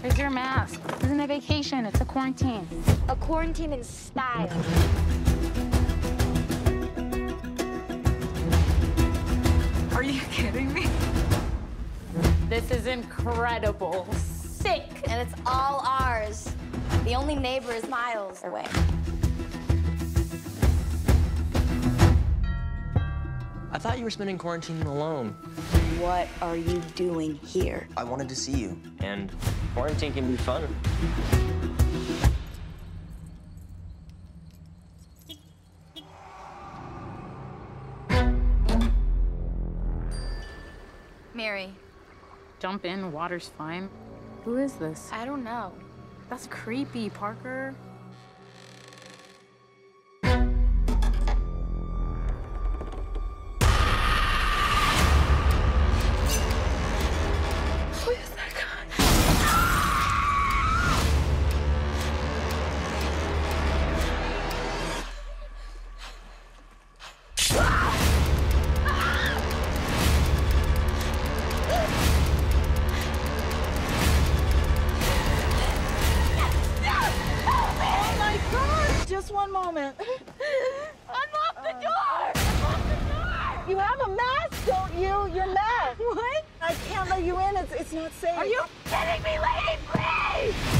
Where's your mask? This isn't a vacation, it's a quarantine. A quarantine in style. Are you kidding me? This is incredible. Sick. And it's all ours. The only neighbor is miles away. I thought you were spending quarantine alone. What are you doing here? I wanted to see you. And quarantine can be fun. Miri, Jump in, water's fine. Who is this? I don't know. That's creepy, Parker. Moment. Unlock the uh, door! Unlock the door! You have a mask, don't you? Your mask. What? I can't let you in. It's, it's not safe. Are you kidding me, lady? Please!